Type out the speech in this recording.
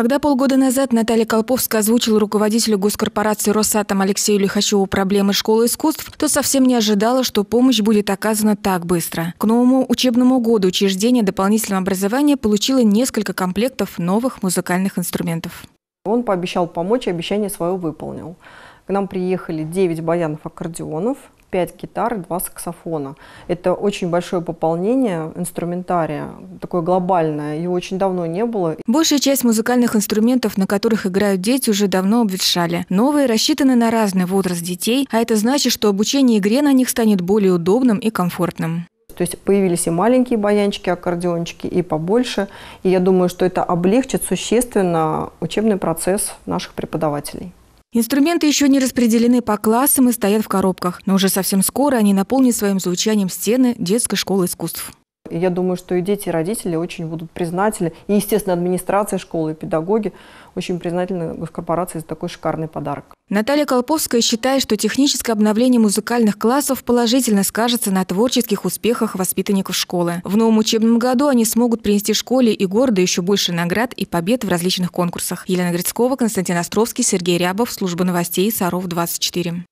Когда полгода назад Наталья Колповская озвучила руководителю госкорпорации «Росатом» Алексею Лихачеву проблемы школы искусств, то совсем не ожидала, что помощь будет оказана так быстро. К новому учебному году учреждение дополнительного образования получило несколько комплектов новых музыкальных инструментов. Он пообещал помочь, и обещание свое выполнил. К нам приехали 9 баянов-аккордеонов, 5 гитар и 2 саксофона. Это очень большое пополнение инструментария, такое глобальное, его очень давно не было. Большая часть музыкальных инструментов, на которых играют дети, уже давно обветшали. Новые рассчитаны на разный возраст детей, а это значит, что обучение игре на них станет более удобным и комфортным. То есть появились и маленькие баянчики, аккордеончики, и побольше. И я думаю, что это облегчит существенно учебный процесс наших преподавателей. Инструменты еще не распределены по классам и стоят в коробках, но уже совсем скоро они наполнят своим звучанием стены детской школы искусств. Я думаю, что и дети, и родители очень будут признательны. И, естественно, администрация школы и педагоги очень признательны госкорпорации за такой шикарный подарок. Наталья Колповская считает, что техническое обновление музыкальных классов положительно скажется на творческих успехах воспитанников школы. В новом учебном году они смогут принести школе и городу еще больше наград и побед в различных конкурсах. Елена Грицкова, Константин Островский, Сергей Рябов, Служба новостей, Саров, 24.